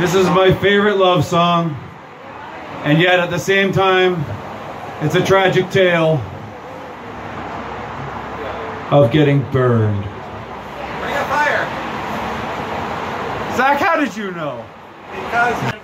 This is my favorite love song, and yet at the same time, it's a tragic tale of getting burned. Ring of Fire. Zach, how did you know? Because